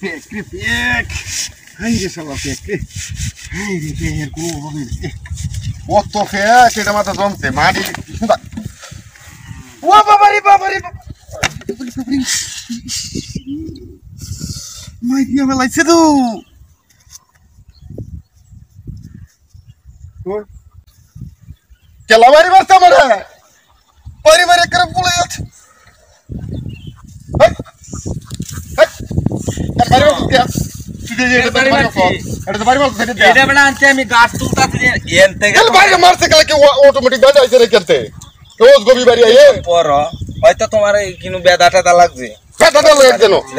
Fake রে fake high রে সব ফেক রে হাই রে ফেকের কোনো অভাব নেই কত ফেক এটা মাথা জমছে মাটি সুন্দর ও বাবা রে বাবা রে বাবা মাই দিয়া বেলাইছে তো কেলা বাড়ি মারছে আমার বাড়ি বাড়ি করে পুলে হয়তো তোমার এই কিনু বেদা টেদা লাগছে।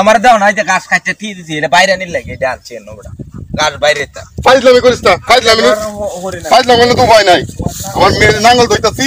আমার দাও না এই গাছ কাটতে ঠিক দিছি এটা বাইরে নিল লাগে এটা আনছে নোবড়া গাছ বাইরে তা। ফাইজলামি করিস না ফাইজলামি না। ফাইজলামি তো ভয় নাই। আমার মেয়ের নাঙ্গল ধইতাছি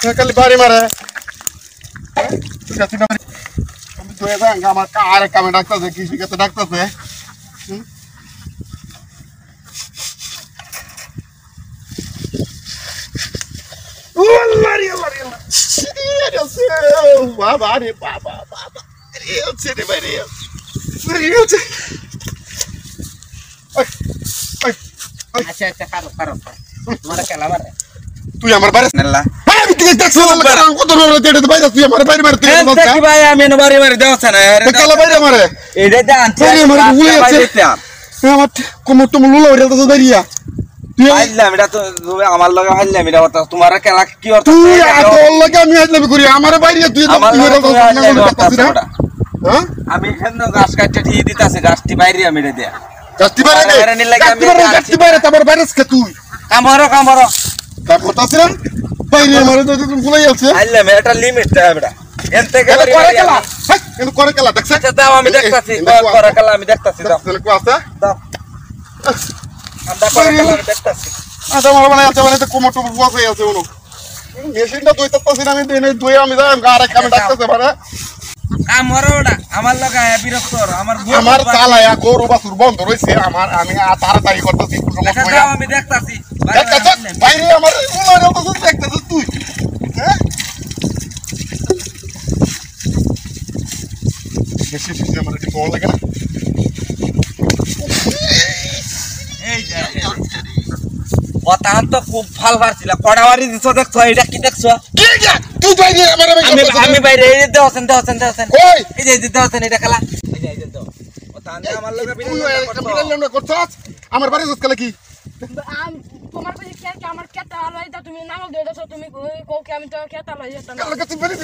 কার পাতা বাইরে বাইরে আমার বসে এলা কি হরে না আঙ্গুল দয়াম। আমি আছে আমার তালে মেশিনটা দুই আম ওই দই চাচ্ছি না হ্যাঁ, খালি বাড়ি মারে হ্যাঁ, তুই যাচ্ছি না বাড়ি? আমি দই যাই আমার কা- আরেক কামে ডাকতেছে কৃষি কাছে ডাকতেছে হুম? ও আল্লাহ রে, আল্লাহ রে, আল্লাহ। আরে আছে, ও বাবা রে, বাবা, বাবা। আরে আছে রে ভাই রে। আরে আছে। ওই, ওই, ওই, আচ্ছা আচ্ছা কারো কারো তোমার খেলা মারে তুই আমার বাইরে নেলা আমি কারণ কত বাইরে, তুই আমার বাইরে তুই আমার দেখি ভাই আমি বাড়ি বাড়ি দেওয়া না তো কালা বাইরে মারে। এটা যে আনছে বাইরে মারে, ভুলে যাচ্ছে। আমার কোমর টোমর লুলা উড়ে যাচ্ছে দাঁড়িয়ে। হাইলাম এটা তো আমার লগে হাইলাম এটা কথা তোমার খেলা কি অর্থ তুই লগে আমি আজলামি করি, আমার বাইরে তুই তো তুই তো হাইলাম? ওটা হ্যাঁ? আমি এখানে গাছ কাটতে ঠিক দিতাছি গাছটি বাইরে আমি রে দেয়া গাছটি বাইরে আমি গাছটি বাইরে, গাছটি বাইরে, তারপর বাইরে তুই। কামড়ো কামড়ো তার কথা আছে না? বাইরে মারে তো তুই ভুলে যাচ্ছে। হাইলাম এটা লিমিট এটা এন থেকে এটা করে খেলা। আমি- করে খেলা, দেখছে? আচ্ছা দাও আমি দেখতাছি এই, এই, করে খেলা আমি দেখতাছি দাও দেখছে, কো আছে? দাও আমরা করে খেলা দেখতাছি আচ্ছা, আমার মানে আছে, মানে তো কোমর টোমর বসে আছে ওনো। মেশিনটা দুই তাত্তাছি না, আমি দুই আমি কামে ডাকতেছে মানে। আমার চালায়া গরু বাছুর বন্ধ রয়েছে আমার আমি তাড়াতাড়ি করতেছি আমি দেখতাছি। বাইরে দেখতেছ? আমার উলার তুই? হ্যাঁ? বেশি বেশি আমার একটু লাগে না এই যে, এই যে। কথা তো খুব ভালো পারছিল। কড়াবাড়ি দিছ দেখছ? এটা কি দেখছ? কি রে? তুই বাইরে আমার আমি আমি বাইরে এই যে দেওছেন দেওছেন দেওছেন কই? এই যে এই যে দেওছেন এটা খেলা। এই যে এই যে দাও আনতে আমার লগে। বিড়াল লেমড়া করছস? আমার বাড়ি যাস কালে কি? আম তোমার কাছে কে কে? আমার কেতা লইতা তুমি নাম দিয়ে দাও তুমি কই কও কি? আমি তো কেতা লই যেতাম। কালকে তুই বাড়ি